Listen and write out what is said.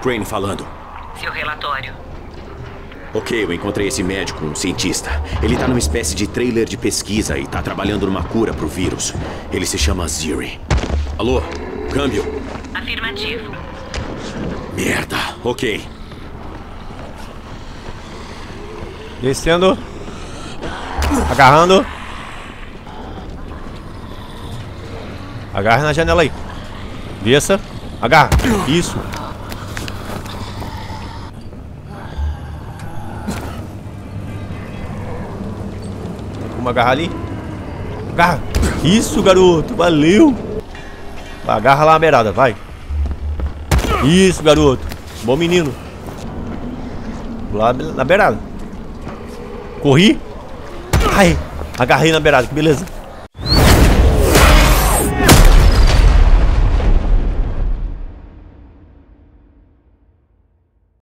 Crane falando. Seu relatório. Ok, eu encontrei esse médico, um cientista. Ele tá numa espécie de trailer de pesquisa e tá trabalhando numa cura pro vírus. Ele se chama Ziri. Alô? Câmbio? Afirmativo. Merda, ok. Descendo. Agarrando. Agarra na janela aí. Desça. Agarra. Isso. Vamos agarrar ali. Agarra. Isso, garoto. Valeu. Agarra lá a beirada, vai. Isso, garoto. Bom menino. Lá na beirada. Corri. Ai. Agarrei na beirada, que beleza.